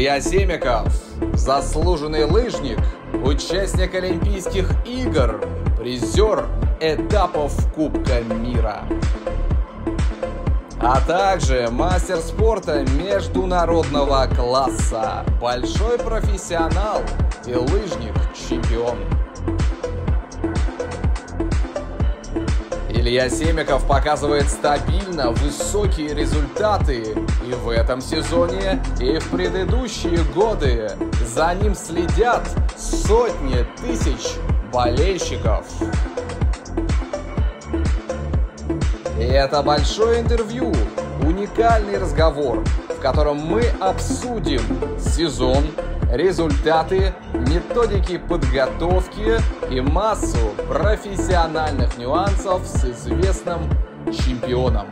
Илья Семиков, заслуженный лыжник, участник Олимпийских игр, призер этапов Кубка мира. А также мастер спорта международного класса, большой профессионал и лыжник-чемпион. Илья Семиков показывает стабильно высокие результаты и в этом сезоне, и в предыдущие годы. За ним следят сотни тысяч болельщиков. И это большое интервью, уникальный разговор, в котором мы обсудим сезон, результаты, методики подготовки и массу профессиональных нюансов с известным чемпионом.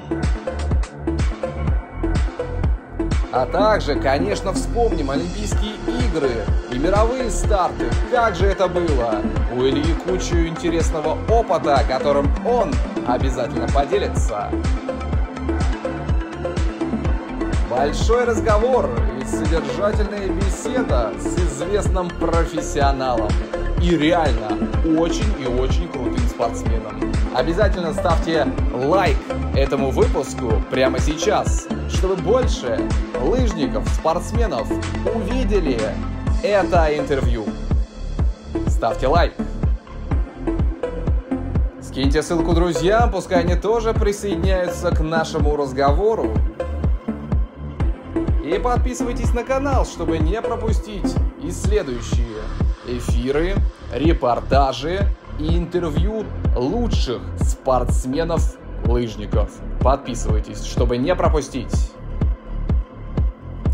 А также, конечно, вспомним Олимпийские игры и мировые старты. Как же это было? У Ильи кучу интересного опыта, которым он обязательно поделится. Большой разговор содержательная беседа с известным профессионалом. И реально очень и очень крутым спортсменом. Обязательно ставьте лайк этому выпуску прямо сейчас, чтобы больше лыжников, спортсменов увидели это интервью. Ставьте лайк. Скиньте ссылку друзьям, пускай они тоже присоединяются к нашему разговору. И подписывайтесь на канал, чтобы не пропустить и следующие эфиры, репортажи и интервью лучших спортсменов-лыжников. Подписывайтесь, чтобы не пропустить.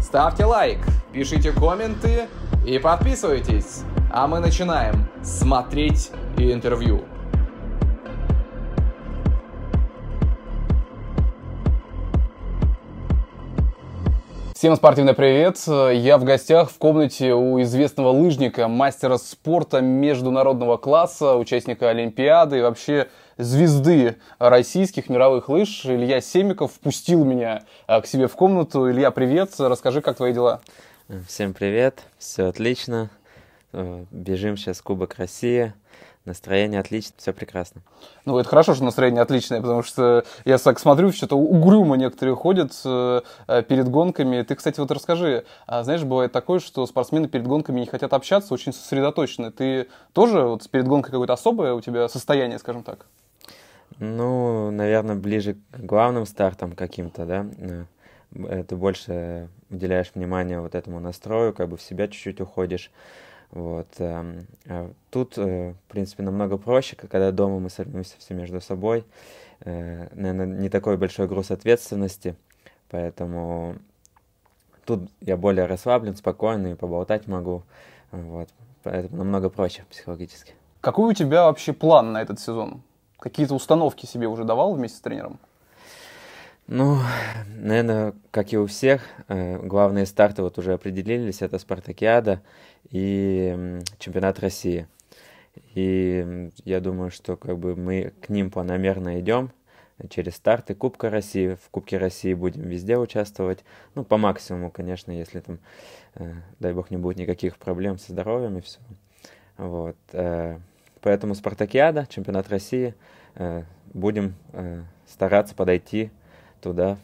Ставьте лайк, пишите комменты и подписывайтесь. А мы начинаем смотреть интервью. Всем спортивный привет! Я в гостях в комнате у известного лыжника, мастера спорта международного класса, участника Олимпиады и вообще звезды российских мировых лыж Илья Семиков впустил меня а, к себе в комнату. Илья, привет! Расскажи, как твои дела? Всем привет! Все отлично. Э, бежим сейчас Кубок России. Настроение отлично, все прекрасно. Ну, это хорошо, что настроение отличное, потому что я так смотрю, что-то угрюмо некоторые ходят э, э, перед гонками. Ты, кстати, вот расскажи, а, знаешь, бывает такое, что спортсмены перед гонками не хотят общаться, очень сосредоточены. Ты тоже вот перед гонкой какое-то особое у тебя состояние, скажем так? Ну, наверное, ближе к главным стартам каким-то, да. Э, ты больше уделяешь внимание вот этому настрою, как бы в себя чуть-чуть уходишь. Вот. Эм, а тут, э, в принципе, намного проще, когда дома мы соревнуемся все между собой. Э, Наверное, не такой большой груз ответственности, поэтому тут я более расслаблен, спокойный, поболтать могу. Вот. Поэтому намного проще психологически. Какой у тебя вообще план на этот сезон? Какие-то установки себе уже давал вместе с тренером? Ну, наверное, как и у всех, э, главные старты вот уже определились. Это Спартакиада и чемпионат России. И я думаю, что как бы мы к ним планомерно идем через старты Кубка России. В Кубке России будем везде участвовать. Ну, по максимуму, конечно, если там, э, дай бог, не будет никаких проблем со здоровьем и все. Вот. Э, поэтому Спартакиада, чемпионат России, будем стараться подойти туда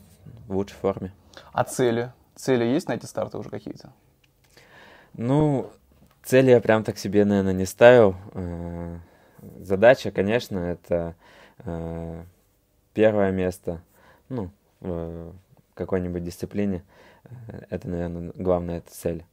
в лучшей форме. А цели? Цели есть на эти старты уже какие-то? Ну, цели я прям так себе, наверное, не ставил. Э, задача, конечно, это э, первое место, ну, в какой-нибудь дисциплине. Э, это, наверное, главная цель.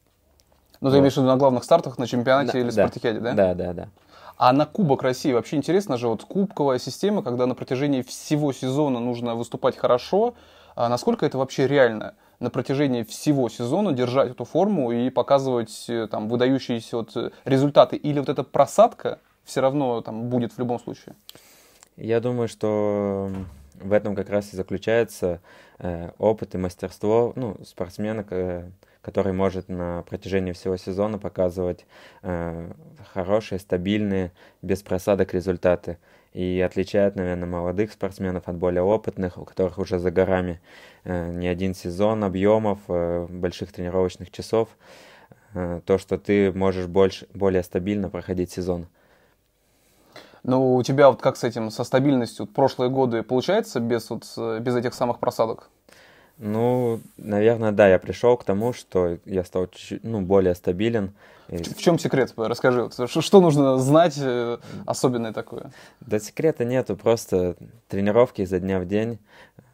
Ну, ты вот. имеешь в виду на главных стартах, на чемпионате да, или да, спартакиаде, да? Да, да, да. А на Кубок России вообще интересно же вот кубковая система, когда на протяжении всего сезона нужно выступать хорошо. А насколько это вообще реально? на протяжении всего сезона держать эту форму и показывать э, там выдающиеся вот э, результаты? Или вот эта просадка все равно там будет в любом случае? Я думаю, что в этом как раз и заключается э, опыт и мастерство ну, спортсмена, э, который может на протяжении всего сезона показывать э, хорошие, стабильные, без просадок результаты. и отличает, наверное, молодых спортсменов от более опытных, у которых уже за горами э, не один сезон объемов, э, больших тренировочных часов, э, то, что ты можешь больше, более стабильно проходить сезон. Ну, у тебя вот как с этим, со стабильностью, прошлые годы получается без, вот, без этих самых просадок? Ну, наверное, да, я пришел к тому, что я стал чуть-чуть, ну, более стабилен. В, в чем секрет? Расскажи, что, что нужно знать э, особенное такое? Да секрета нету, просто тренировки изо дня в день,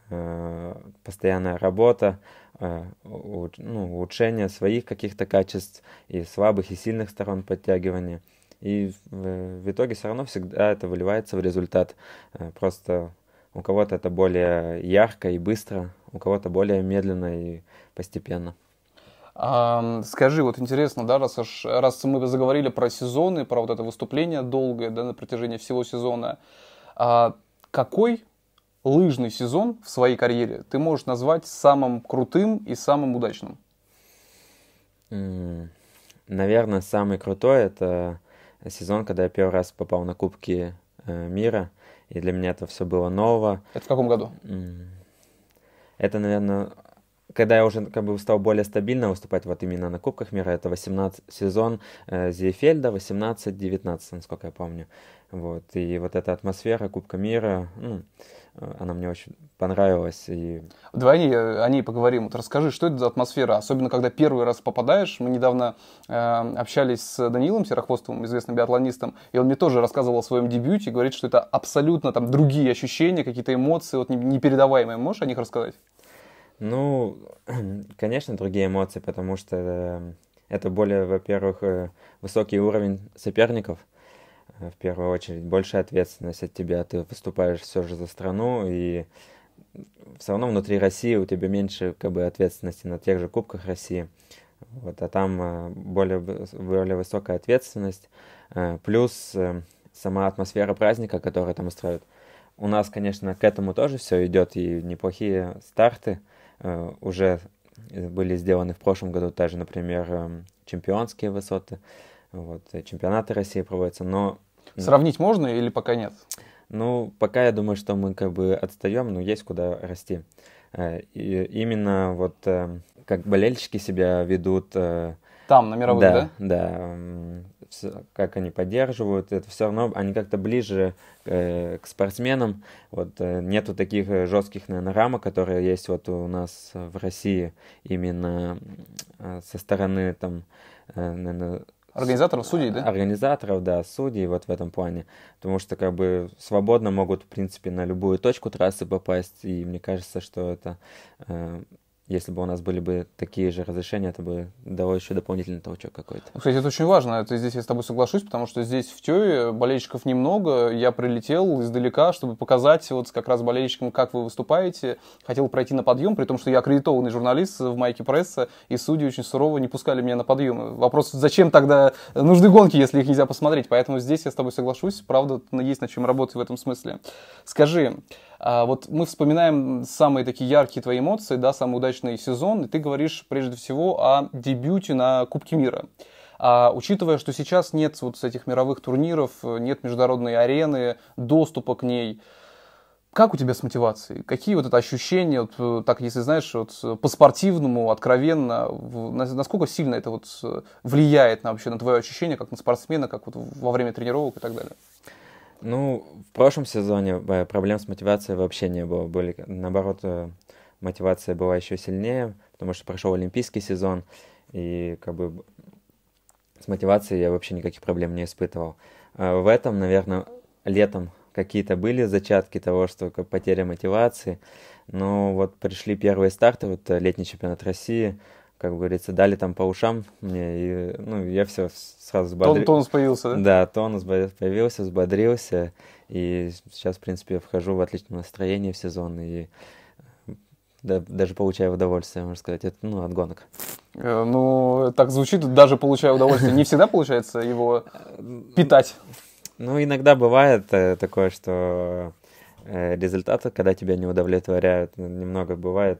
э, постоянная работа, э, у, ну, улучшение своих каких-то качеств и слабых, и сильных сторон подтягивания. И в, в итоге все равно всегда это выливается в результат. Э, просто у кого-то это более ярко и быстро, у кого-то более медленно и постепенно. А, скажи, вот интересно, да, раз, раз мы заговорили про сезоны, про вот это выступление долгое, да, на протяжении всего сезона, а какой лыжный сезон в своей карьере ты можешь назвать самым крутым и самым удачным? Наверное, самый крутой это сезон, когда я первый раз попал на Кубки э, мира – и для меня это все было ново. Это в каком году? Это, наверное, когда я уже как бы стал более стабильно выступать вот именно на Кубках мира, это 18 сезон э, Зейфельда, 18-19, насколько я помню. Вот, и вот эта атмосфера Кубка мира, ну, она мне очень понравилась. И... Давай ней, о ней поговорим. Вот расскажи, что это за атмосфера, особенно когда первый раз попадаешь. Мы недавно э, общались с Даниилом Серохвостовым, известным биатлонистом, и он мне тоже рассказывал о своем дебюте, говорит, что это абсолютно там другие ощущения, какие-то эмоции вот, непередаваемые. Можешь о них рассказать? Ну, конечно, другие эмоции, потому что э, это более, во-первых, э, высокий уровень соперников – Э, в первую очередь. Большая ответственность от тебя. Ты выступаешь все же за страну, и все равно внутри России у тебя меньше как бы, ответственности на тех же Кубках России. Вот, а там э, более, более высокая ответственность. Плюс сама атмосфера праздника, которую там устраивают. У нас, конечно, к этому тоже все идет, и неплохие старты уже были сделаны в прошлом году, также, например, чемпионские высоты. Вот, чемпионаты России проводятся, но... Сравнить можно или пока нет? Ну, пока я думаю, что мы как бы отстаем, но есть куда расти. Э, и именно вот э, как болельщики себя ведут... Э, Там, на мировых, да? Да, да. Как они поддерживают, это все равно, они как-то ближе к спортсменам. Вот нету таких жестких, наверное, рамок, которые есть вот у нас в России именно со стороны там, наверное, Организаторов, судей, да? Организаторов, да, судей вот в этом плане. Потому что как бы свободно могут, в принципе, на любую точку трассы попасть. И мне кажется, что это э, если бы у нас были бы такие же разрешения, это бы дало еще дополнительный толчок какой-то. Ну, кстати, это очень важно. Это здесь я с тобой соглашусь, потому что здесь в Тёе болельщиков немного. Я прилетел издалека, чтобы показать вот как раз болельщикам, как вы выступаете. Хотел пройти на подъем, при том, что я аккредитованный журналист в майке пресса, и судьи очень сурово не пускали меня на подъем. Вопрос, зачем тогда нужны гонки, если их нельзя посмотреть? Поэтому здесь я с тобой соглашусь. Правда, есть над чем работать в этом смысле. Скажи, а вот мы вспоминаем самые такие яркие твои эмоции, да, самый удачный сезон, и ты говоришь прежде всего о дебюте на Кубке мира. А учитывая, что сейчас нет вот этих мировых турниров, нет международной арены, доступа к ней, как у тебя с мотивацией? Какие вот это ощущения, вот, э, так если знаешь, вот, по-спортивному, откровенно, насколько сильно это вот э, влияет на, вообще на твое ощущение, как на спортсмена, как вот во время тренировок и так далее? Ну, в прошлом сезоне э, проблем с мотивацией вообще не было. Были, наоборот, э, мотивация была еще сильнее, потому что прошел олимпийский сезон, и как бы с мотивацией я вообще никаких проблем не испытывал. А в этом, наверное, летом какие-то были зачатки того, что потеря мотивации. Но вот пришли первые старты, вот э, летний чемпионат России, как говорится, дали там по ушам мне, и, ну, я все сразу взбодрился. Тон, тонус появился, да? Да, тонус появился, взбодрился, и сейчас, в принципе, вхожу в отличном настроении в сезон, и да, даже получаю удовольствие, можно сказать, это, ну, от гонок. Э, ну, так звучит, даже получаю удовольствие. Не всегда получается его питать. Ну, иногда бывает э, такое, что э, результаты, когда тебя не удовлетворяют, немного бывает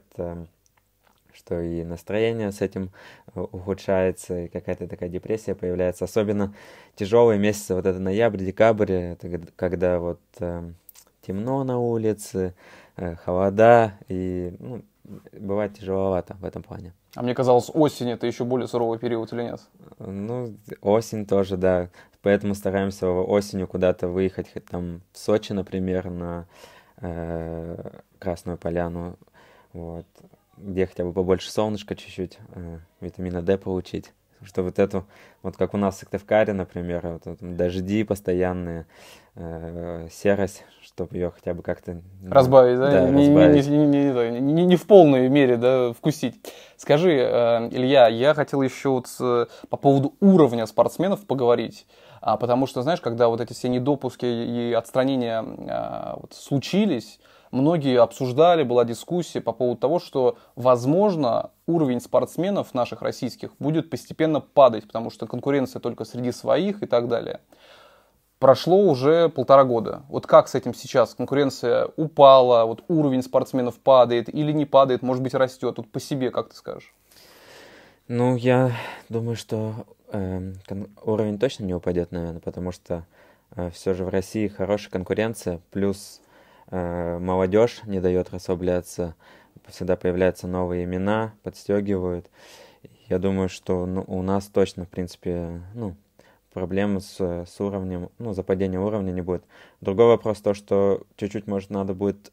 что и настроение с этим э, ухудшается, и какая-то такая депрессия появляется. Особенно тяжелые месяцы, вот это ноябрь, декабрь, это когда вот э, темно на улице, э, холода, и ну, бывает тяжеловато в этом плане. А мне казалось, осень это еще более суровый период или нет? Ну, осень тоже, да. Поэтому стараемся осенью куда-то выехать, хоть там в Сочи, например, на э, Красную Поляну, вот, где хотя бы побольше солнышка чуть-чуть, э, витамина D получить что вот эту, вот как у нас в Сыктывкаре, например, вот, вот, дожди постоянные, э, серость, чтобы ее хотя бы как-то... Разбавить, да? да не, разбавить. Не, не, не, не, не в полной мере, да, вкусить. Скажи, э, Илья, я хотел еще вот с, по поводу уровня спортсменов поговорить. А, потому что, знаешь, когда вот эти все недопуски и отстранения а, вот, случились, многие обсуждали, была дискуссия по поводу того, что, возможно, уровень спортсменов наших российских будет постепенно падать, потому что конкуренция только среди своих и так далее. Прошло уже полтора года. Вот как с этим сейчас? Конкуренция упала, вот уровень спортсменов падает или не падает, может быть, растет? Вот по себе как ты скажешь? Ну, я думаю, что э, уровень точно не упадет, наверное, потому что э, все же в России хорошая конкуренция, плюс молодежь не дает расслабляться, всегда появляются новые имена, подстегивают. Я думаю, что ну, у нас точно, в принципе, ну, проблем с, с уровнем, ну, западения уровня не будет. Другой вопрос то, что чуть-чуть, может, надо будет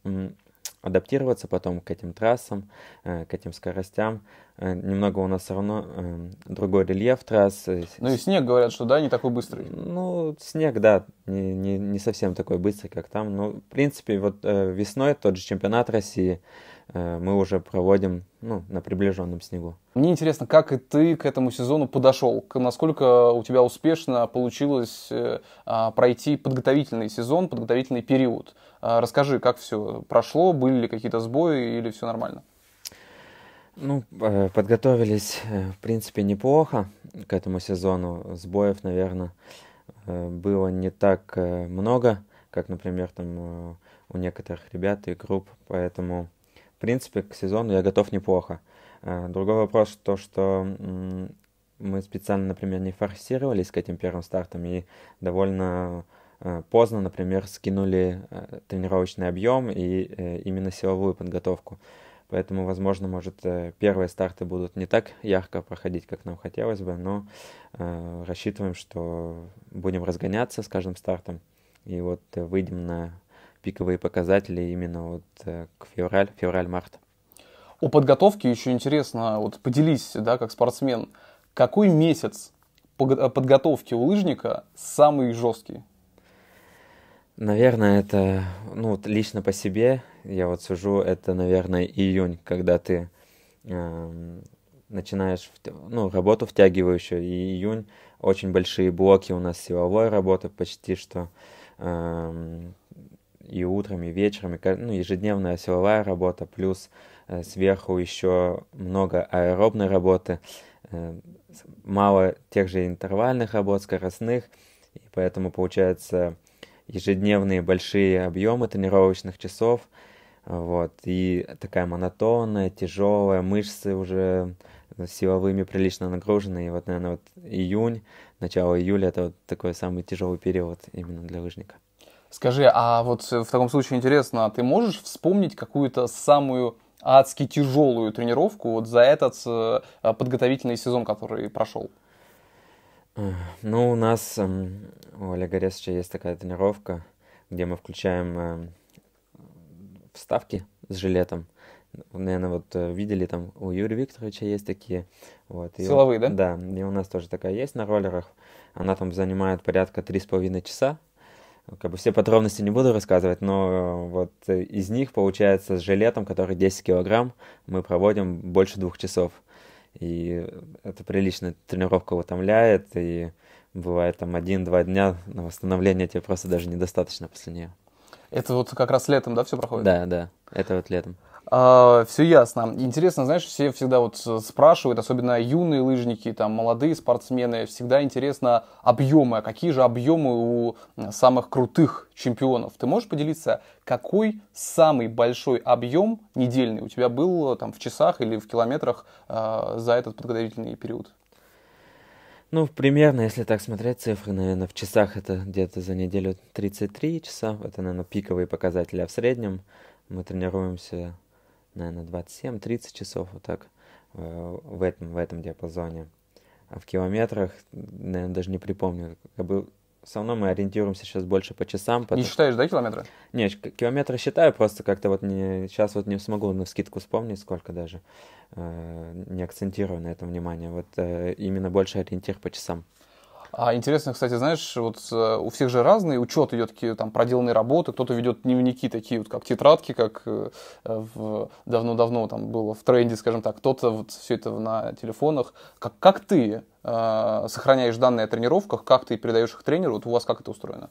адаптироваться потом к этим трассам, э, к этим скоростям. Э, немного у нас все равно э, другой рельеф трасс. Ну и снег, говорят, что да, не такой быстрый. Ну, снег, да, не, не, не совсем такой быстрый, как там. Ну, в принципе, вот весной тот же чемпионат России мы уже проводим ну, на приближенном снегу. Мне интересно, как и ты к этому сезону подошел? Насколько у тебя успешно получилось а, пройти подготовительный сезон, подготовительный период? А, расскажи, как все прошло, были ли какие-то сбои или все нормально? Ну, э, подготовились, э, в принципе, неплохо к этому сезону. Сбоев, наверное, э, было не так много, как, например, там у некоторых ребят и групп, поэтому, принципе, к сезону я готов неплохо. Другой вопрос, то, что мы специально, например, не форсировались к этим первым стартам и довольно Э, поздно, например, скинули э, тренировочный объем и э, именно силовую подготовку. Поэтому, возможно, может, первые старты будут не так ярко проходить, как нам хотелось бы, но э, рассчитываем, что будем разгоняться с каждым стартом и вот выйдем на пиковые показатели именно вот к февраль, февраль-март. О подготовке еще интересно, вот поделись, да, как спортсмен, какой месяц подготовки у лыжника самый жесткий? Наверное, это, ну, вот лично по себе, я вот сужу, это, наверное, июнь, когда ты э, начинаешь, ну, работу втягивающую, и июнь, очень большие блоки у нас силовой работы, почти что э, и утром, и вечером, и, ну, ежедневная силовая работа, плюс э, сверху еще много аэробной работы, э, мало тех же интервальных работ, скоростных, и поэтому получается ежедневные большие объемы тренировочных часов, вот, и такая монотонная, тяжелая, мышцы уже силовыми прилично нагружены, и вот, наверное, вот июнь, начало июля, это вот такой самый тяжелый период именно для лыжника. Скажи, а вот в таком случае интересно, а ты можешь вспомнить какую-то самую адски тяжелую тренировку вот за этот э, подготовительный сезон, который прошел? Ну, у нас эм, у Олега Резча есть такая тренировка, где мы включаем вставки с жилетом. Наверное, вот э, видели там у Юрия Викторовича есть такие. Вот. И Силовые, да? Да, и у нас тоже такая есть на роллерах. Она там занимает порядка три с половиной часа. Как бы все подробности не буду рассказывать, но вот из них, получается, с жилетом, который 10 килограмм, мы проводим больше двух часов. И это прилично тренировка утомляет, и бывает там один-два дня на восстановление тебе просто даже недостаточно после нее. Это вот как раз летом, да, все проходит? Да, да, это вот летом. А, все ясно. Интересно, знаешь, все всегда вот спрашивают, особенно юные лыжники, там, молодые спортсмены, всегда интересно объемы. А какие же объемы у самых крутых чемпионов? Ты можешь поделиться, какой самый большой объем недельный у тебя был там в часах или в километрах э, за этот подготовительный период? Ну, примерно, если так смотреть цифры, наверное, в часах это где-то за неделю 33 часа. Это, наверное, пиковые показатели, а в среднем мы тренируемся наверное, 27-30 часов, вот так, э, в этом, в этом диапазоне. А в километрах, наверное, даже не припомню. Как бы в основном мы ориентируемся сейчас больше по часам. Потому... Не считаешь, да, километры? Нет, километры считаю, просто как-то вот не, сейчас вот не смогу на скидку вспомнить, сколько даже. Э, не акцентирую на этом внимание. Вот э, именно больше ориентир по часам. А интересно, кстати, знаешь, вот э, у всех же разный учет идет, такие там проделанные работы, кто-то ведет дневники такие вот, как тетрадки, как э, давно-давно там было в тренде, скажем так, кто-то вот все это на телефонах. Как, как ты э, сохраняешь данные о тренировках, как ты передаешь их тренеру, вот у вас как это устроено?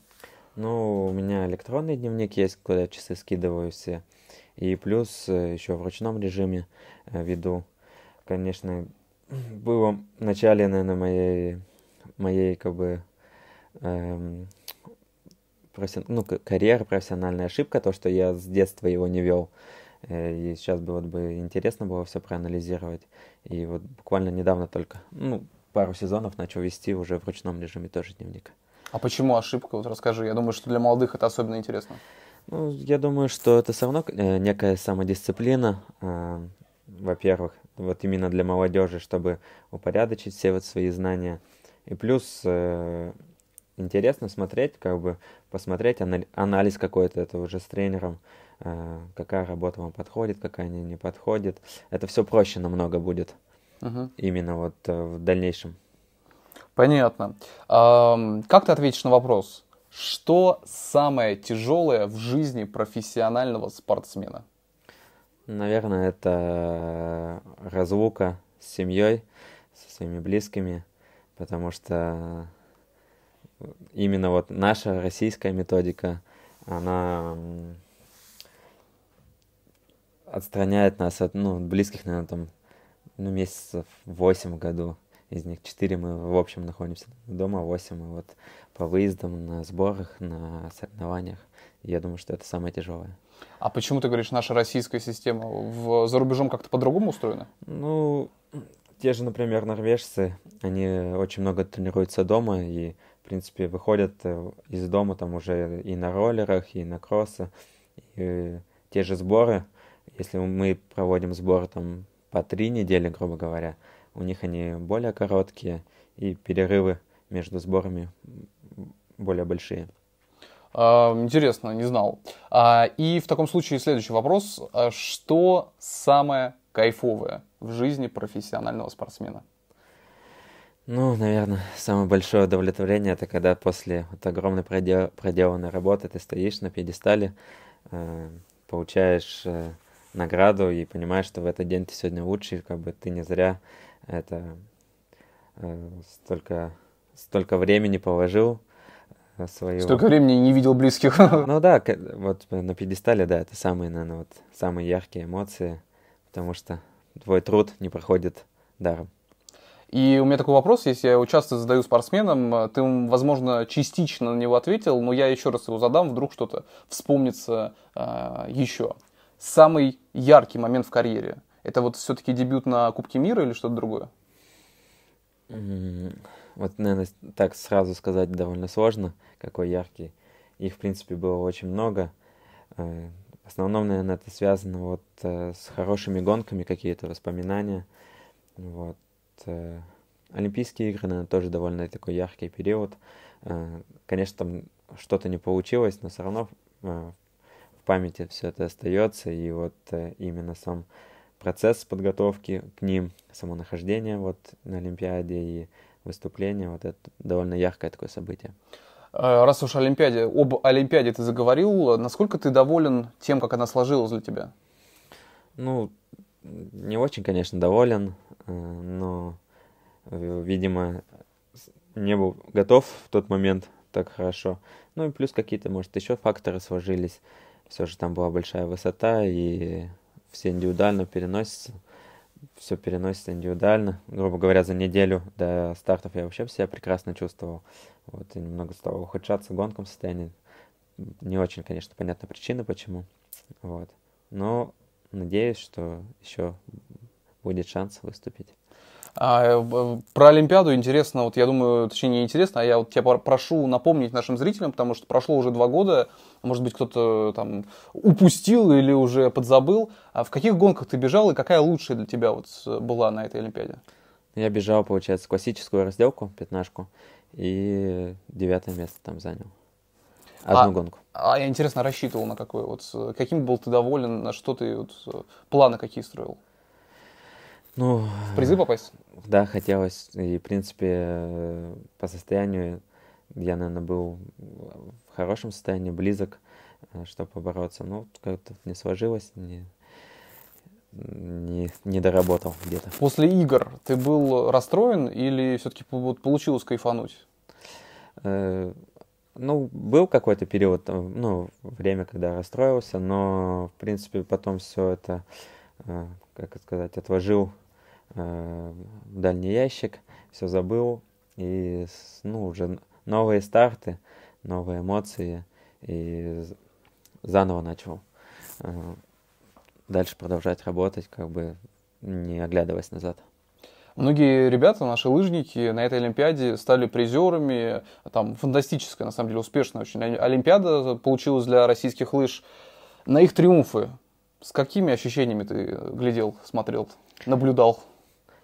Ну, у меня электронный дневник есть, куда часы скидываю все. И плюс э, еще в ручном режиме веду. Конечно, было в начале, наверное, моей моей как бы эм, професси... ну, карьеры, профессиональная ошибка, то, что я с детства его не вел. Э, и сейчас бы вот бы интересно было все проанализировать. И вот буквально недавно только, ну, пару сезонов начал вести уже в ручном режиме тоже дневник. А почему ошибка? Вот расскажи. Я думаю, что для молодых это особенно интересно. Ну, я думаю, что это все равно э, некая самодисциплина. Э, во-первых, вот именно для молодежи, чтобы упорядочить все вот свои знания – и плюс э, интересно смотреть, как бы посмотреть анализ какой-то, это уже с тренером, э, какая работа вам подходит, какая не, не подходит. Это все проще намного будет. Угу. Именно вот э, в дальнейшем. Понятно. А, как ты ответишь на вопрос? Что самое тяжелое в жизни профессионального спортсмена? Наверное, это разлука с семьей, со своими близкими потому что именно вот наша российская методика, она отстраняет нас от ну, близких, наверное, там, ну, месяцев 8 в году. Из них 4 мы в общем находимся дома, 8 мы вот по выездам, на сборах, на соревнованиях. я думаю, что это самое тяжелое. А почему ты говоришь, наша российская система в, за рубежом как-то по-другому устроена? Ну, те же, например, норвежцы, они очень много тренируются дома и, в принципе, выходят э, из дома там уже и на роллерах, и на кроссы. И те же сборы, если мы проводим сборы там по три недели, грубо говоря, у них они более короткие, и перерывы между сборами более большие. А, интересно, не знал. А, и в таком случае следующий вопрос. Что самое кайфовое в жизни профессионального спортсмена? Ну, наверное, самое большое удовлетворение это когда после вот огромной продел проделанной работы ты стоишь на пьедестале, э, получаешь э, награду и понимаешь, что в этот день ты сегодня лучший, как бы ты не зря это э, столько, столько времени положил э, свою... Столько времени не видел близких. Ну да, вот на пьедестале, да, это самые, наверное, вот самые яркие эмоции, потому что твой труд не проходит даром. И у меня такой вопрос, если я его часто задаю спортсменам, ты, возможно, частично на него ответил, но я еще раз его задам, вдруг что-то вспомнится э, еще. Самый яркий момент в карьере, это вот все-таки дебют на Кубке мира или что-то другое? Вот, наверное, так сразу сказать довольно сложно, какой яркий. Их, в принципе, было очень много. Основном, наверное, это связано вот э, с хорошими гонками, какие-то воспоминания. Вот. Э, Олимпийские игры, наверное, тоже довольно такой яркий период. Э, конечно, там что-то не получилось, но все равно в памяти все это остается. И вот именно сам процесс подготовки к ним, само нахождение вот на Олимпиаде и выступление, вот это довольно яркое такое событие. Э, раз уж Олимпиаде, об Олимпиаде ты заговорил, насколько ты доволен тем, как она сложилась для тебя? Ну, не очень, конечно, доволен, э, но, э, видимо, не был готов в тот момент так хорошо. Ну и плюс какие-то, может, еще факторы сложились. Все же там была большая высота, и все индивидуально переносится, все переносится индивидуально. Грубо говоря, за неделю до стартов я вообще себя прекрасно чувствовал. Вот, и немного стало ухудшаться гонком состояние. Не очень, конечно, понятна причина, почему. Вот. Но надеюсь, что еще будет шанс выступить. А, э, про Олимпиаду интересно, вот я думаю, точнее не интересно, а я вот тебя прошу напомнить нашим зрителям, потому что прошло уже два года, может быть кто-то там упустил или уже подзабыл. А в каких гонках ты бежал и какая лучшая для тебя вот была на этой Олимпиаде? Я бежал, получается, классическую разделку, пятнашку, и девятое место там занял. Одну а, гонку. А я интересно рассчитывал на какой вот, каким был ты доволен, на что ты вот, планы какие строил? Ну, в призы попасть? Да, хотелось. И, в принципе, по состоянию я, наверное, был в хорошем состоянии, близок, э, чтобы побороться. Но как-то не сложилось, не, не, не доработал где-то. После игр ты был расстроен или все-таки вот получилось кайфануть? Э, ну, был какой-то период, ну, время, когда расстроился, но, в принципе, потом все это, э, как сказать, отложил э, дальний ящик, все забыл, и, ну, уже новые старты, новые эмоции, и заново начал э, дальше продолжать работать, как бы не оглядываясь назад. Многие ребята, наши лыжники, на этой Олимпиаде стали призерами. Там фантастическая, на самом деле, успешная очень Олимпиада получилась для российских лыж. На их триумфы с какими ощущениями ты глядел, смотрел, наблюдал?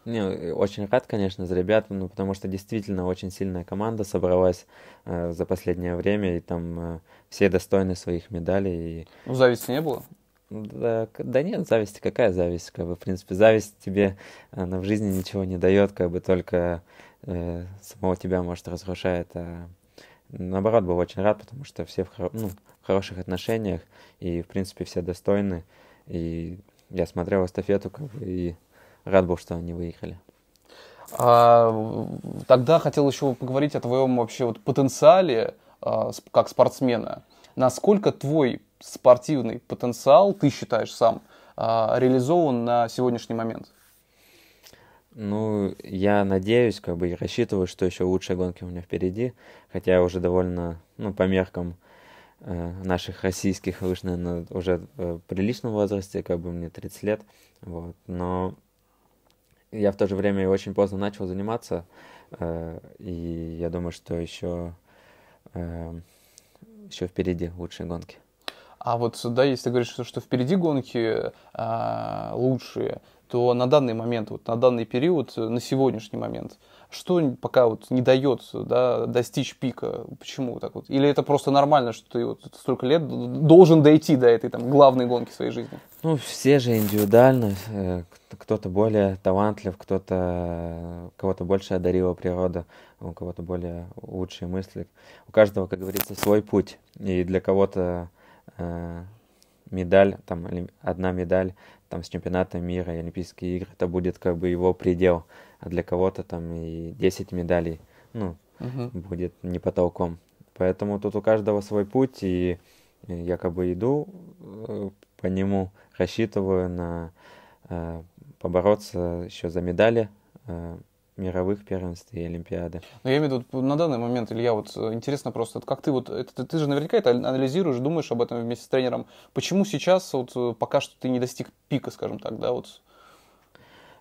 Не, очень рад, конечно, за ребят, ну, потому что действительно очень сильная команда собралась э, за последнее время, и там э, все достойны своих медалей. И... Ну, зависти не было? Да, да нет, зависти, какая зависть, как бы, в принципе, зависть тебе, она в жизни ничего не дает, как бы, только э, самого тебя, может, разрушает, а наоборот, был очень рад, потому что все в, ну, в хороших отношениях, и, в принципе, все достойны, и я смотрел эстафету, как бы, и рад был, что они выехали. А, тогда хотел еще поговорить о твоем вообще вот потенциале а, как спортсмена. Насколько твой спортивный потенциал, ты считаешь сам, а, реализован на сегодняшний момент? Ну, я надеюсь, как бы и рассчитываю, что еще лучшие гонки у меня впереди, хотя я уже довольно, ну, по меркам э, наших российских лыж, наверное, уже в приличном возрасте, как бы мне 30 лет, вот, но я в то же время и очень поздно начал заниматься, э, и я думаю, что еще, э, еще впереди лучшие гонки. А вот, да, если ты говоришь, что, что впереди гонки а, лучшие, то на данный момент, вот на данный период, на сегодняшний момент, что пока вот не дает да, достичь пика? Почему так вот? Или это просто нормально, что ты вот столько лет должен дойти до этой там главной гонки своей жизни? Ну, все же индивидуально. Э, кто-то более талантлив, кто-то кого-то больше одарила природа, у кого-то более лучшие мысли. У каждого, как говорится, свой путь. И для кого-то э, медаль, там одна медаль там с чемпионата мира и Олимпийские игры, это будет как бы его предел, а для кого-то там и 10 медалей, ну, uh-huh. будет не потолком. Поэтому тут у каждого свой путь, и я как бы иду э, по нему, рассчитываю на э, побороться еще за медали, э, мировых первенств и Олимпиады. Но я имею в виду на данный момент, Илья, вот э, интересно просто, как ты вот, это, ты же наверняка это анализируешь, думаешь об этом вместе с тренером. Почему сейчас вот э, пока что ты не достиг пика, скажем так, да, вот?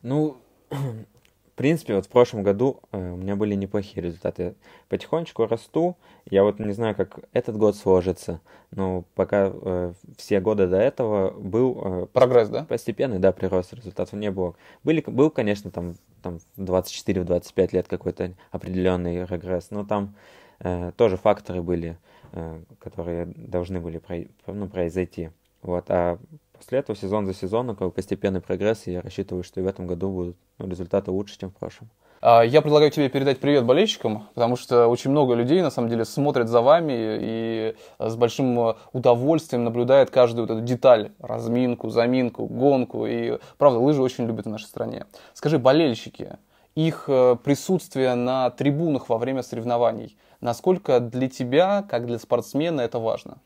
Ну, в принципе, вот в прошлом году э, у меня были неплохие результаты. Потихонечку расту. Я вот не знаю, как этот год сложится, но пока э, все годы до этого был... Э, Прогресс, да? Постепенный, да, прирост результатов не было. Были, был, конечно, там, там 24-25 лет какой-то определенный регресс, но там э, тоже факторы были, э, которые должны были ну, произойти. Вот, а После этого сезон за сезоном, как постепенный прогресс, и я рассчитываю, что и в этом году будут ну, результаты лучше, чем в прошлом. А, я предлагаю тебе передать привет болельщикам, потому что очень много людей, на самом деле, смотрят за вами и с большим удовольствием наблюдают каждую вот эту деталь, разминку, заминку, гонку. И, правда, лыжи очень любят в нашей стране. Скажи, болельщики, их э, присутствие на трибунах во время соревнований, насколько для тебя, как для спортсмена, это важно?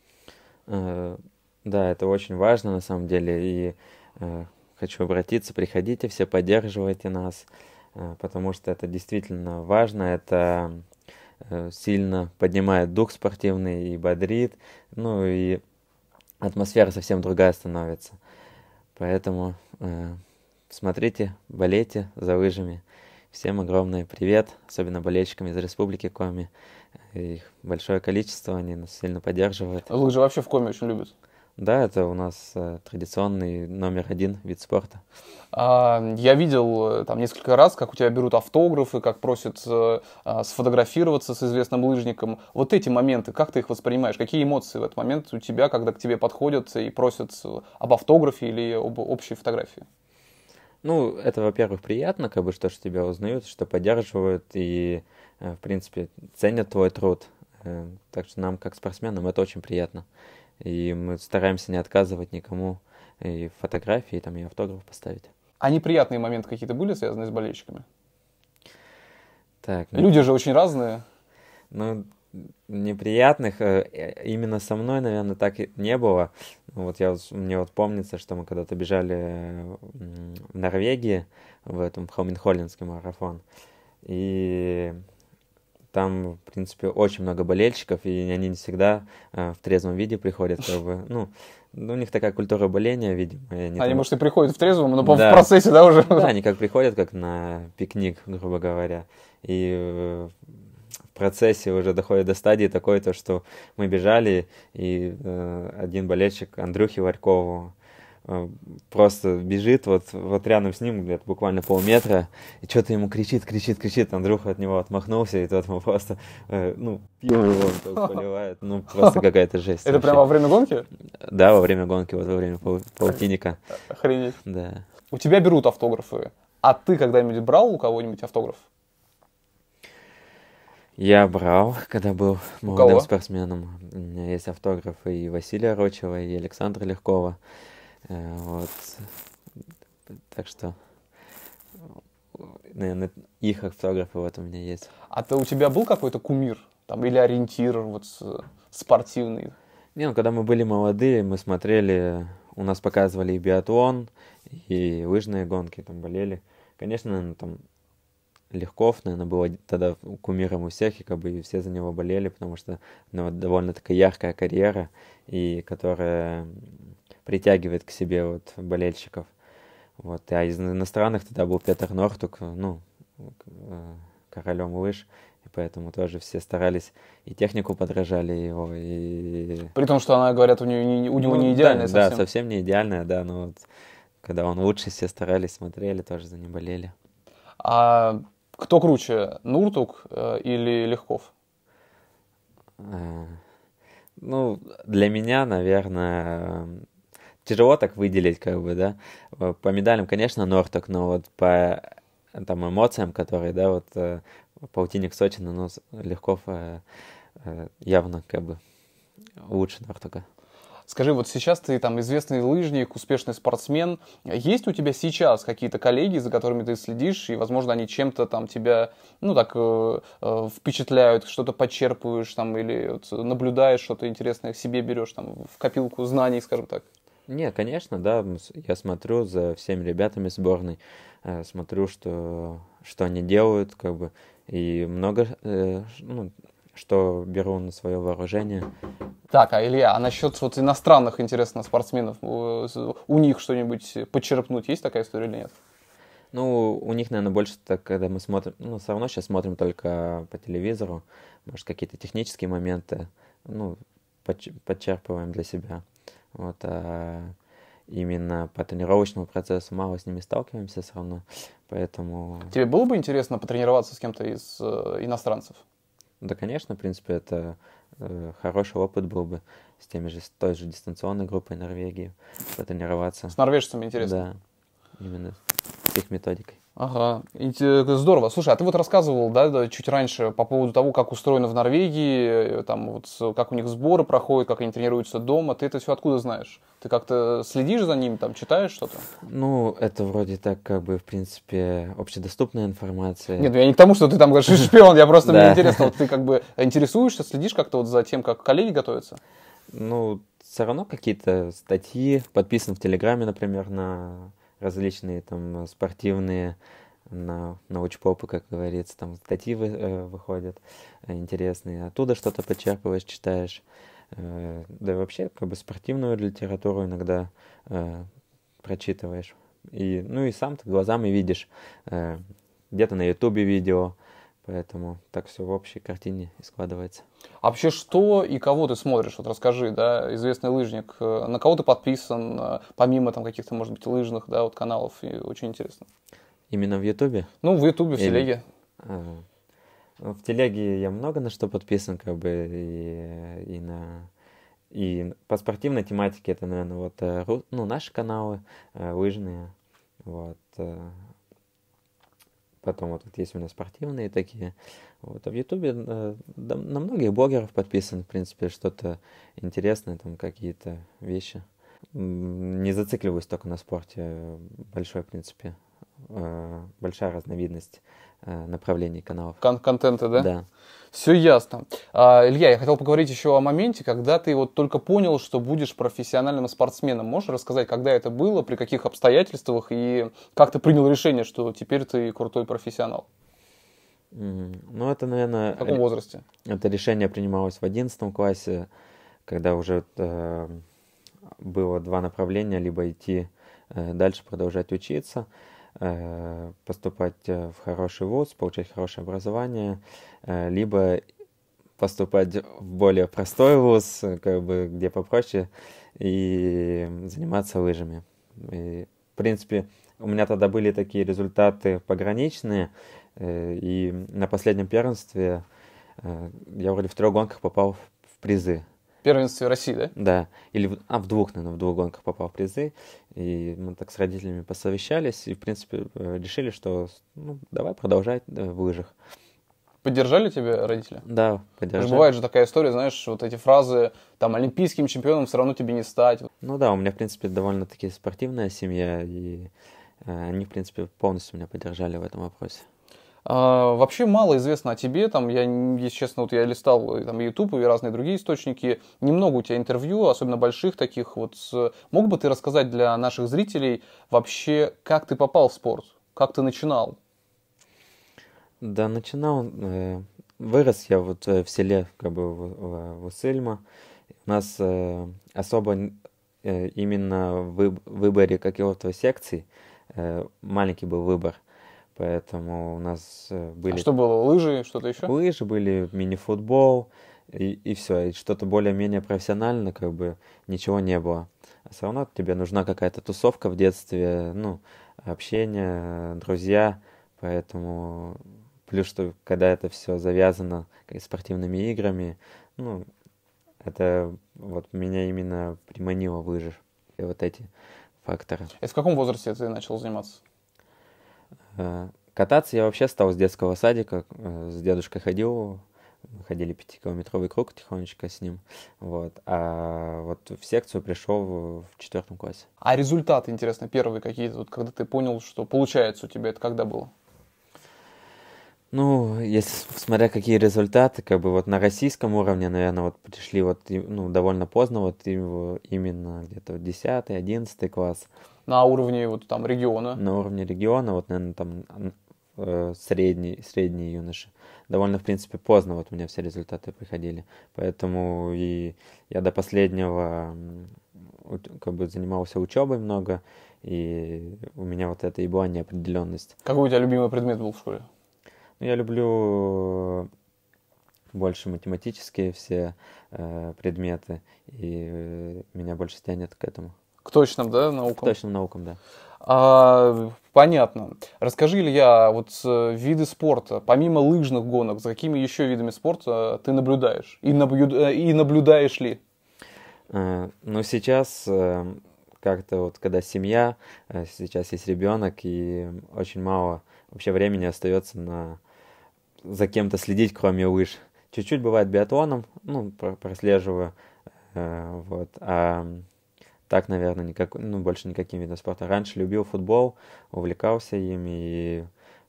Да, это очень важно на самом деле. И э, хочу обратиться, приходите все, поддерживайте нас, э, потому что это действительно важно, это э, сильно поднимает дух спортивный и бодрит, ну и атмосфера совсем другая становится. Поэтому э, смотрите, болейте за лыжами. Всем огромный привет, особенно болельщикам из Республики Коми. Их большое количество, они нас сильно поддерживают. Лыжи вообще в Коми очень любят. Да, это у нас э, традиционный номер один вид спорта. А, я видел э, там несколько раз, как у тебя берут автографы, как просят э, а, сфотографироваться с известным лыжником. Вот эти моменты, как ты их воспринимаешь? Какие эмоции в этот момент у тебя, когда к тебе подходят и просят об автографе или об общей фотографии? Ну, это, во-первых, приятно, как бы, что, что тебя узнают, что поддерживают и, в принципе, ценят твой труд. Так что нам, как спортсменам, это очень приятно. И мы стараемся не отказывать никому и фотографии, там, и автограф поставить. А неприятные моменты какие-то были связаны с болельщиками? Так, ну, Люди же очень разные. Ну, неприятных э, именно со мной, наверное, так и не было. Вот я мне вот помнится, что мы когда-то бежали в Норвегии в этом Холминхоллинский марафон. И там, в принципе, очень много болельщиков, и они не всегда э, в трезвом виде приходят, как бы, ну, ну, у них такая культура боления, видимо. Они, они там... может, и приходят в трезвом, но да. в процессе, да, уже? Да, они как приходят, как на пикник, грубо говоря, и э, в процессе уже доходит до стадии такой, то, что мы бежали, и э, один болельщик Андрюхи Варькову, просто бежит вот, вот рядом с ним, где-то буквально полметра, и что-то ему кричит, кричит, кричит, Андрюха от него отмахнулся, и тот ему просто, э, ну, пьем его поливает, ну, просто какая-то жесть. Это прямо во время гонки? Да, во время гонки, вот во время пау паутинника. Охренеть. Да. У тебя берут автографы, а ты когда-нибудь брал у кого-нибудь автограф? Я брал, когда был молодым спортсменом. У меня есть автографы и Василия Рочева, и Александра Легкова. Э, вот. Так что, наверное, их автографы вот у меня есть. А то у тебя был какой-то кумир? Там, или ориентир вот спортивный? Не, ну, когда мы были молодые, мы смотрели, у нас показывали и биатлон, и лыжные гонки, там болели. Конечно, наверное, там Легков, наверное, был тогда кумиром у всех, и как бы все за него болели, потому что ну, довольно такая яркая карьера, и которая притягивает к себе вот болельщиков. Вот. А из иностранных тогда был Петр Нортук, ну, э, королем лыж, и поэтому тоже все старались и технику подражали его, и... При том, что она, говорят, у, нее, не, у него ну, не идеальная да, совсем. Да, совсем не идеальная, да, но вот когда он лучше, все старались, смотрели, тоже за ним болели. А кто круче, Нуртук э, или Легков? Э, ну, для меня, наверное, тяжело так выделить, как бы, да. По медалям, конечно, Норток, но вот по там эмоциям, которые, да, вот э, паутинник Сочи, ну, Легков э, э, явно, как бы, лучше Нортока. Скажи, вот сейчас ты там известный лыжник, успешный спортсмен. Есть у тебя сейчас какие-то коллеги, за которыми ты следишь, и, возможно, они чем-то там тебя, ну, так, э, э, впечатляют, что-то подчерпываешь там, или вот, наблюдаешь что-то интересное себе берешь там в копилку знаний, скажем так? Не, конечно, да, я смотрю за всеми ребятами сборной, э, смотрю, что, что они делают, как бы, и много, э, ну, что беру на свое вооружение. Так, а Илья, а насчет вот иностранных, интересно, спортсменов, у них что-нибудь подчерпнуть, есть такая история или нет? Ну, у них, наверное, больше так, когда мы смотрим, ну, все равно сейчас смотрим только по телевизору, может, какие-то технические моменты, ну, подчерпываем для себя. Вот, а именно по тренировочному процессу мало с ними сталкиваемся все равно, поэтому... Тебе было бы интересно потренироваться с кем-то из э, иностранцев? Да, конечно, в принципе, это э, хороший опыт был бы с теми же, с той же дистанционной группой Норвегии потренироваться. С норвежцами интересно? Да, именно с их методикой. Ага, здорово. Слушай, а ты вот рассказывал, да, чуть раньше по поводу того, как устроено в Норвегии, там вот как у них сборы проходят, как они тренируются дома. Ты это все откуда знаешь? Ты как-то следишь за ними, там читаешь что-то? Ну, это вроде так, как бы, в принципе, общедоступная информация. Нет, ну я не к тому, что ты там говоришь шпион, я просто мне интересно, вот ты как бы интересуешься, следишь как-то вот за тем, как коллеги готовятся? Ну, все равно какие-то статьи, подписан в Телеграме, например, на различные там спортивные, на научпопы, как говорится, там статьи вы, э, выходят э, интересные, оттуда что-то подчерпываешь, читаешь. Э, да и вообще, как бы спортивную литературу иногда э, прочитываешь. И, ну и сам ты глазами видишь, э, где-то на ютубе видео, Поэтому так все в общей картине и складывается. А вообще что и кого ты смотришь? Вот расскажи, да, известный лыжник, э, на кого ты подписан, э, помимо там каких-то, может быть, лыжных, да, вот каналов, и очень интересно. Именно в Ютубе? Ну, в Ютубе, в Или... Телеге. А, ну, в Телеге я много на что подписан, как бы, и, и на... И по спортивной тематике это, наверное, вот, э, ну, наши каналы, лыжные, вот, Потом вот, вот есть у меня спортивные такие. Вот. А в Ютубе э, на многих блогеров подписан, в принципе, что-то интересное, там какие-то вещи. Не зацикливаюсь только на спорте. Большой, в принципе, э, большая разновидность э, направлений каналов. Кон контента, да? Да. Все ясно. А, Илья, я хотел поговорить еще о моменте, когда ты вот только понял, что будешь профессиональным спортсменом. Можешь рассказать, когда это было, при каких обстоятельствах и как ты принял решение, что теперь ты крутой профессионал? Ну, это, наверное... В каком возрасте? Это решение принималось в одиннадцатом классе, когда уже э, было два направления, либо идти э, дальше продолжать учиться, Э, поступать э, в хороший вуз, получать хорошее образование, э, либо поступать в более простой вуз, как бы где попроще, и заниматься лыжами. И, в принципе, у меня тогда были такие результаты пограничные, и на последнем первенстве я вроде в трех гонках попал в призы первенстве России, да? Да. Или а, в двух, наверное, в двух гонках попал в призы. И мы так с родителями посовещались и, в принципе, э, решили, что ну, давай продолжать в лыжах. Поддержали тебя родители? Да, поддержали. Бывает же такая история, знаешь, вот эти фразы, там, олимпийским чемпионом все равно тебе не стать. Ну да, у меня, в принципе, довольно-таки спортивная семья, и э, они, в принципе, полностью меня поддержали в этом вопросе. А, вообще мало известно о тебе, там, я, если честно, вот я листал э, там YouTube и разные другие источники, немного у тебя интервью, особенно больших таких, вот, с... мог бы ты рассказать для наших зрителей вообще, как ты попал в спорт, как ты начинал? Да, начинал, э, вырос я вот э, в селе, как бы, в, в, Усыльма, у нас особо именно в выборе какого-то секции э, маленький был выбор – Поэтому у нас э, были... А что было, лыжи, что-то еще? Лыжи были, мини-футбол и, и все. И что-то более-менее профессионально, как бы, ничего не было. А все равно тебе нужна какая-то тусовка в детстве, ну, общение, друзья. Поэтому плюс, что когда это все завязано спортивными играми, ну, это вот меня именно приманило в лыжах. И вот эти факторы. И в каком возрасте ты начал заниматься? Э, кататься я вообще стал с детского садика, э, с дедушкой ходил, ходили пятикилометровый круг тихонечко с ним, вот, а вот в секцию пришел в четвертом классе. А результаты, интересно, первые какие-то, вот когда ты понял, что получается у тебя, это когда было? Ну, если смотря какие результаты, как бы вот на российском уровне, наверное, вот пришли вот, ну, довольно поздно, вот именно где-то 10 11 класс. На уровне вот там региона? На уровне региона, вот, наверное, там э, средний, средний юноши. Довольно, в принципе, поздно вот у меня все результаты приходили. Поэтому и я до последнего как бы занимался учебой много, и у меня вот это и была неопределенность. Какой у тебя любимый предмет был в школе? Ну, я люблю больше математические все э, предметы, и э, меня больше тянет к этому. К точным, да, наукам? К точным наукам, да. А, понятно. Расскажи, Илья, вот э, виды спорта, помимо лыжных гонок, за какими еще видами спорта ты наблюдаешь? И, наблю... Э, и наблюдаешь ли? Ну, сейчас как-то вот, когда семья, сейчас есть ребенок, и очень мало вообще времени остается на за кем-то следить, кроме лыж. Чуть-чуть бывает биатлоном, ну, прослеживаю, вот, а так, наверное, никак, ну, больше никаким видом спорта. Раньше любил футбол, увлекался им и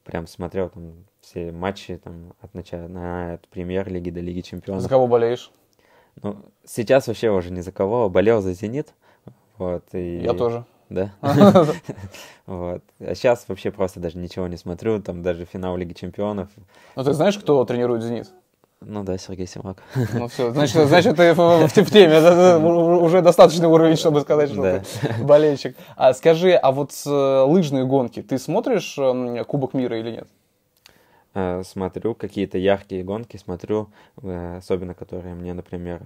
прям смотрел там все матчи там от начала на от премьер-лиги до Лиги Чемпионов. За кого болеешь? Ну, сейчас вообще уже ни за кого. Болел за «Зенит». Вот, и... Я тоже. Да? Вот. А сейчас вообще просто даже ничего не смотрю, там даже финал Лиги Чемпионов. Ну, ты знаешь, кто тренирует «Зенит»? Ну да, Сергей Симак. Ну все, значит, значит ты в, в, в теме, это уже достаточный уровень, чтобы сказать, что да. ты болельщик. А скажи, а вот э, лыжные гонки, ты смотришь э, Кубок мира или нет? Э, смотрю какие-то яркие гонки, смотрю, э, особенно которые мне, например,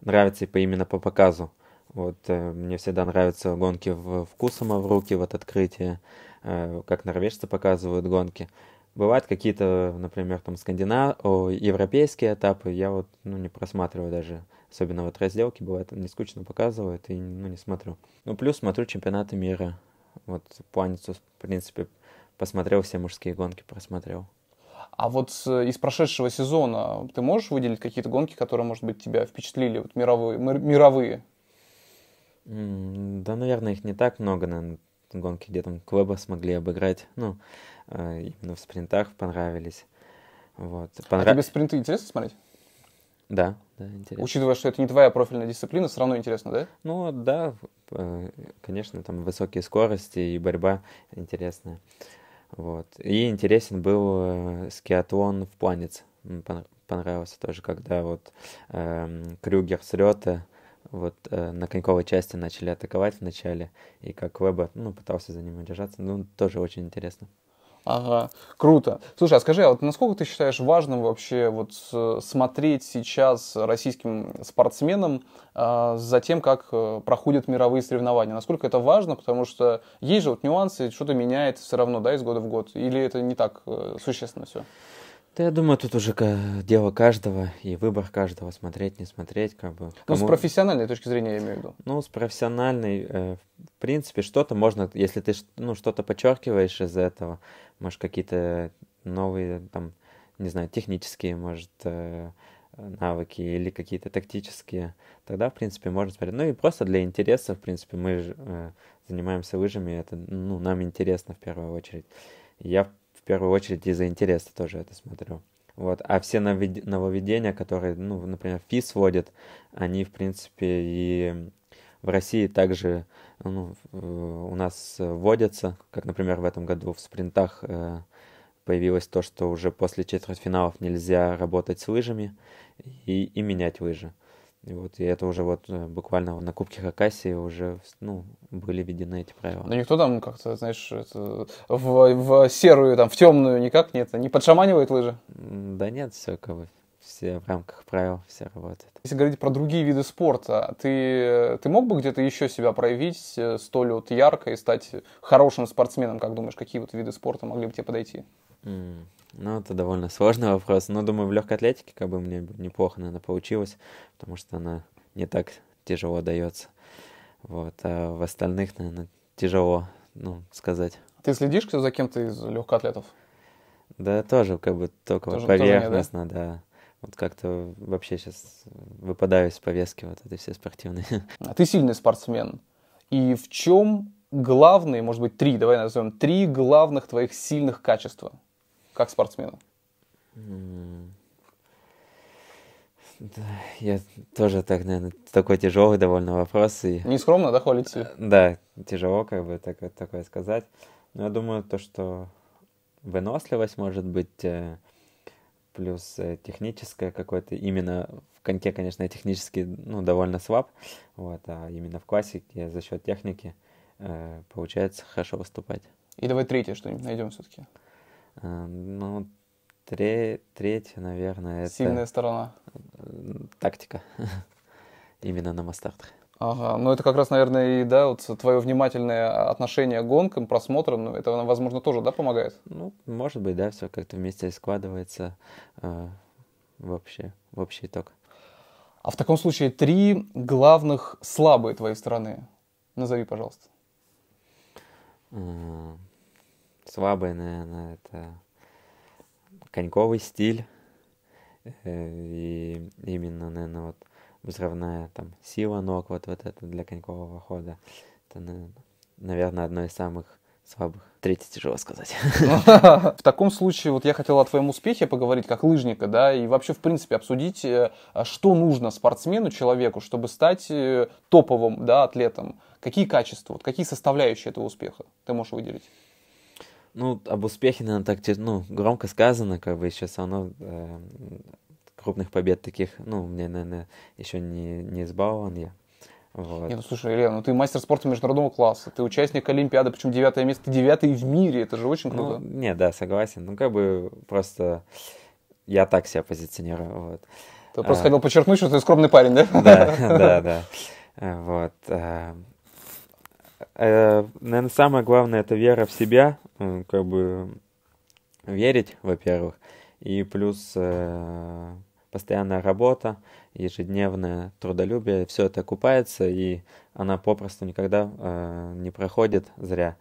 нравятся по именно по показу. Вот мне всегда нравятся гонки в, в Кусама в руки, вот открытие, как норвежцы показывают гонки. Бывают какие-то, например, там скандинав... О, европейские этапы, я вот ну, не просматриваю даже. Особенно вот разделки бывает, не скучно показывают и ну, не смотрю. Ну, плюс смотрю чемпионаты мира. Вот планицу, в принципе, посмотрел все мужские гонки, просмотрел. А вот из прошедшего сезона ты можешь выделить какие-то гонки, которые, может быть, тебя впечатлили, вот мировые? мировые? Да, наверное, их не так много, наверное, гонки, где там клуба смогли обыграть. Ну, э, именно в спринтах понравились. Вот. Понрав... А тебе спринты интересно смотреть? Да, да, интересно. Учитывая, что это не твоя профильная дисциплина, все равно интересно, да? Ну, да, э, конечно, там высокие скорости и борьба интересная. Вот. И интересен был э, скиатлон в Планец. Понравился тоже, когда вот э, Крюгер с Рёте вот э, на коньковой части начали атаковать вначале, и как Веба, ну, пытался за ним удержаться. Ну, тоже очень интересно. Ага, круто. Слушай, а скажи, а вот насколько ты считаешь важным вообще вот смотреть сейчас российским спортсменам э, за тем, как э, проходят мировые соревнования? Насколько это важно? Потому что есть же вот нюансы, что-то меняется все равно, да, из года в год. Или это не так э, существенно все? Да я думаю, тут уже дело каждого и выбор каждого, смотреть, не смотреть, как бы. Кому... Ну, с профессиональной точки зрения, я имею в виду. Ну, с профессиональной, э, в принципе, что-то можно, если ты ну, что-то подчеркиваешь из этого, может, какие-то новые, там, не знаю, технические, может, э, навыки или какие-то тактические, тогда, в принципе, можно смотреть. Ну и просто для интереса, в принципе, мы э, занимаемся лыжами, это, ну, нам интересно в первую очередь. Я, в первую очередь, из-за интереса тоже это смотрю. Вот. А все нововведения, которые, ну, например, ФИС вводят, они, в принципе, и в России также ну, у нас вводятся, как, например, в этом году в спринтах э, появилось то, что уже после четвертьфиналов нельзя работать с лыжами и, и менять лыжи. И вот и это уже вот э, буквально на Кубке Хакасии уже ну, были введены эти правила. Но никто там как-то, знаешь, это, в, в серую, там, в темную никак нет, не подшаманивает лыжи? Да нет, все как бы все в рамках правил, все работает. Если говорить про другие виды спорта, ты, ты мог бы где-то еще себя проявить э, столь вот ярко и стать хорошим спортсменом, как думаешь, какие вот виды спорта могли бы тебе подойти? Mm. Ну, это довольно сложный вопрос. Но думаю, в легкой атлетике как бы мне неплохо, наверное, получилось, потому что она не так тяжело дается. Вот. А в остальных, наверное, тяжело, ну, сказать. Ты следишь за кем-то из легкоатлетов? Да, тоже как бы только тоже, поверхностно, тоже нет, да? да. Вот как-то вообще сейчас выпадаю из повестки вот этой все спортивной. А ты сильный спортсмен. И в чем главные, может быть, три, давай назовем, три главных твоих сильных качества? Как спортсмена? Да, я тоже так, наверное, такой тяжелый довольно вопрос. И... Не скромно, да, хвалить Да, тяжело как бы так, такое сказать. Но я думаю, то, что выносливость может быть, э, плюс э, техническое какое-то, именно в коньке, конечно, я технически, ну, довольно слаб, вот, а именно в классике за счет техники э, получается хорошо выступать. И давай третье что-нибудь найдем все-таки. Э, ну, тре третья, наверное, это... Сильная сторона. Тактика. Именно на мастартах. Ага, ну это как раз, наверное, и, да, вот твое внимательное отношение к гонкам, просмотрам, ну, это, возможно, тоже, да, помогает? Ну, может быть, да, все как-то вместе складывается э, в, общий, в общий итог. А в таком случае три главных слабые твоей стороны. Назови, пожалуйста. Э, слабое, наверное, это коньковый стиль. Э, и именно, наверное, вот взрывная там сила ног, вот, вот это для конькового хода. Это, наверное, одно из самых слабых. Третий тяжело сказать. В таком случае, вот я хотел о твоем успехе поговорить как лыжника, да, и вообще, в принципе, обсудить, э, что нужно спортсмену, человеку, чтобы стать э, топовым, да, атлетом. Какие качества, вот какие составляющие этого успеха ты можешь выделить? Ну, об успехе, наверное, так ну, громко сказано, как бы сейчас оно э, крупных побед таких, ну, мне, наверное, еще не, не избалован я. Вот. Нет, ну слушай, Илья, ну ты мастер спорта международного класса, ты участник Олимпиады, причем девятое место, девятый в мире, это же очень круто. Ну, не, да, согласен. Ну, как бы просто я так себя позиционирую. Вот. Ты просто а, хотел подчеркнуть, что ты скромный парень, да? Да, да, да. Вот. А, э, наверное, самое главное это вера в себя, э, как бы верить, во-первых, и плюс э, постоянная работа, ежедневное трудолюбие, все это окупается, и она попросту никогда э, не проходит зря.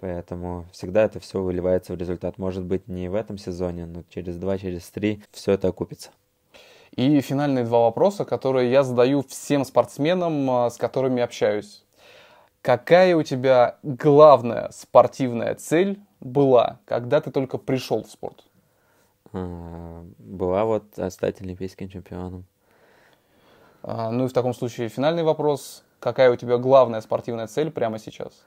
Поэтому всегда это все выливается в результат. Может быть, не в этом сезоне, но через два, через три все это окупится. И финальные два вопроса, которые я задаю всем спортсменам, э, с которыми общаюсь. Какая у тебя главная спортивная цель была, когда ты только пришел в спорт? А, была вот стать олимпийским чемпионом. А, ну и в таком случае финальный вопрос. Какая у тебя главная спортивная цель прямо сейчас?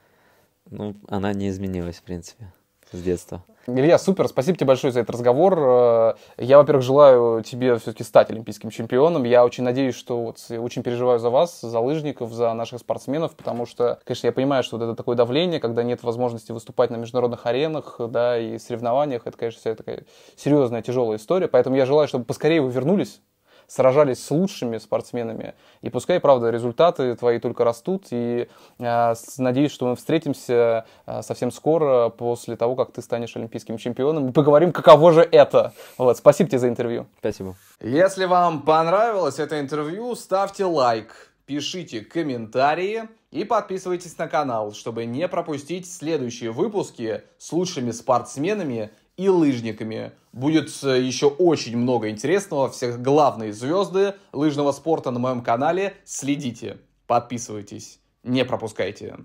Ну, она не изменилась, в принципе, с детства. Илья, супер, спасибо тебе большое за этот разговор. Э, я, во-первых, желаю тебе все-таки стать олимпийским чемпионом. Я очень надеюсь, что вот очень переживаю за вас, за лыжников, за наших спортсменов, потому что, конечно, я понимаю, что вот это такое давление, когда нет возможности выступать на международных аренах, да, и соревнованиях, это, конечно, вся такая серьезная, тяжелая история. Поэтому я желаю, чтобы поскорее вы вернулись сражались с лучшими спортсменами. И пускай, правда, результаты твои только растут. И э, надеюсь, что мы встретимся э, совсем скоро после того, как ты станешь олимпийским чемпионом. И поговорим, каково же это. Вот, спасибо тебе за интервью. Спасибо. Если вам понравилось это интервью, ставьте лайк, пишите комментарии и подписывайтесь на канал, чтобы не пропустить следующие выпуски с лучшими спортсменами и лыжниками. Будет э, еще очень много интересного. Всех главные звезды лыжного спорта на моем канале. Следите, подписывайтесь, не пропускайте.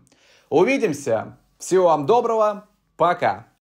Увидимся. Всего вам доброго. Пока.